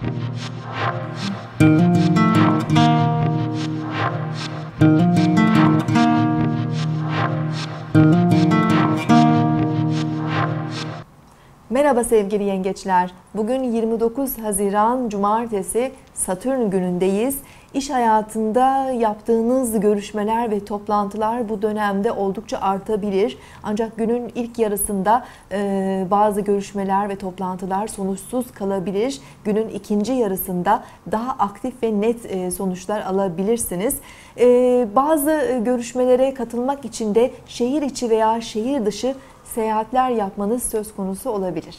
Thank you. Merhaba sevgili yengeçler. Bugün 29 Haziran Cumartesi Satürn günündeyiz. İş hayatında yaptığınız görüşmeler ve toplantılar bu dönemde oldukça artabilir. Ancak günün ilk yarısında e, bazı görüşmeler ve toplantılar sonuçsuz kalabilir. Günün ikinci yarısında daha aktif ve net e, sonuçlar alabilirsiniz. E, bazı görüşmelere katılmak için de şehir içi veya şehir dışı seyahatler yapmanız söz konusu olabilir.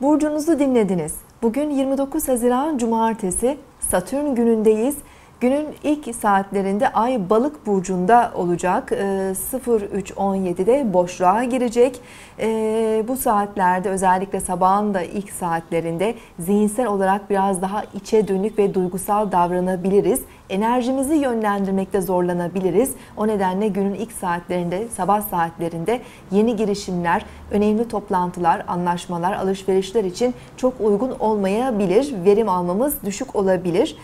Burcunuzu dinlediniz. Bugün 29 Haziran Cumartesi Satürn günündeyiz. Günün ilk saatlerinde Ay Balık burcunda olacak. 03.17'de ee, boşluğa girecek. Ee, bu saatlerde özellikle sabahın da ilk saatlerinde zihinsel olarak biraz daha içe dönük ve duygusal davranabiliriz. Enerjimizi yönlendirmekte zorlanabiliriz. O nedenle günün ilk saatlerinde, sabah saatlerinde yeni girişimler, önemli toplantılar, anlaşmalar, alışverişler için çok uygun olmayabilir. Verim almamız düşük olabilir.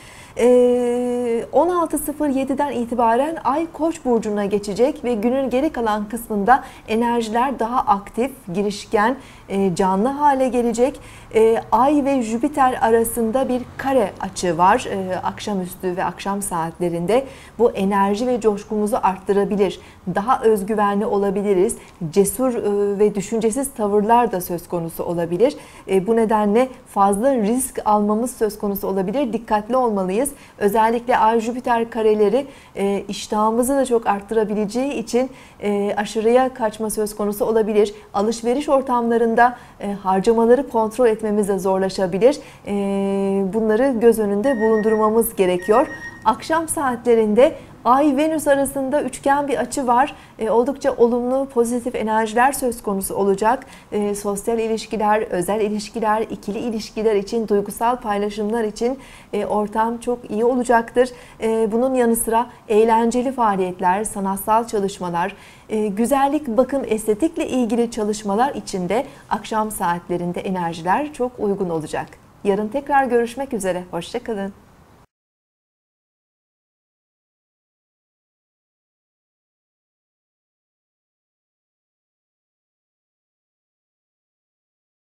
16.07'den ee, itibaren Ay Koç burcuna geçecek ve günün geri kalan kısmında enerjiler daha aktif, girişken, e, canlı hale gelecek. E, Ay ve Jüpiter arasında bir kare açı var e, akşamüstü ve akşam saatlerinde. Bu enerji ve coşkumuzu arttırabilir. Daha özgüvenli olabiliriz. Cesur ve düşüncesiz tavırlar da söz konusu olabilir. Bu nedenle fazla risk almamız söz konusu olabilir. Dikkatli olmalıyız. Özellikle Ay Jüpiter kareleri iştahımızı da çok arttırabileceği için aşırıya kaçma söz konusu olabilir. Alışveriş ortamlarında da e, harcamaları kontrol etmemiz de zorlaşabilir. E, bunları göz önünde bulundurmamız gerekiyor. Akşam saatlerinde Ay-Venüs arasında üçgen bir açı var. E, oldukça olumlu, pozitif enerjiler söz konusu olacak. E, sosyal ilişkiler, özel ilişkiler, ikili ilişkiler için, duygusal paylaşımlar için e, ortam çok iyi olacaktır. E, bunun yanı sıra eğlenceli faaliyetler, sanatsal çalışmalar, e, güzellik, bakım, estetikle ilgili çalışmalar için de akşam saatlerinde enerjiler çok uygun olacak. Yarın tekrar görüşmek üzere. Hoşçakalın.